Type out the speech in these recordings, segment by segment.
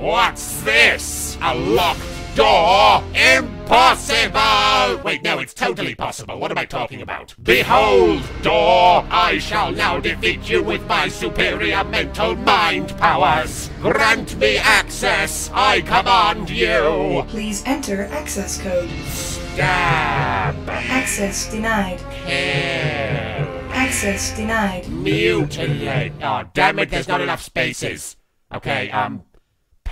What's this? A locked door? Impossible! Wait, no, it's totally possible. What am I talking about? Behold, door! I shall now defeat you with my superior mental mind powers. Grant me access, I command you. Please enter access code. Stab. Access denied. Kill. Access denied. Mutilate. Oh, damn it, there's not enough spaces. Okay, um.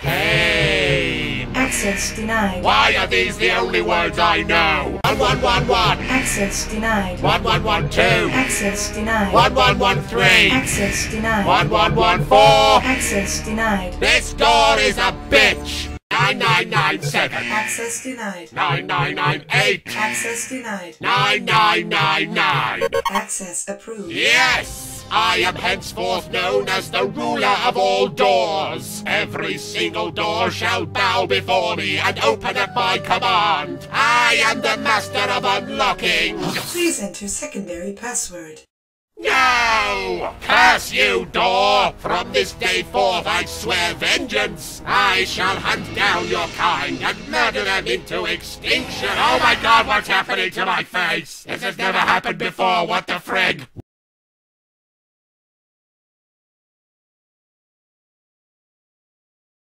Pain. Access denied. Why are these the only words I know? 1111. Access denied. 1112. Access denied. 1113. Access denied. 1114. Access denied. This door is a bitch. 9997. Access denied. 9998. Access denied. 9999. Access approved. Yes! I am henceforth known as the ruler of all doors. Every single door shall bow before me and open at my command. I am the master of unlocking. Please enter secondary password. No! Curse you, door! From this day forth I swear vengeance! I shall hunt down your kind and murder them into extinction! Oh my god, what's happening to my face? This has never happened before, what the frig?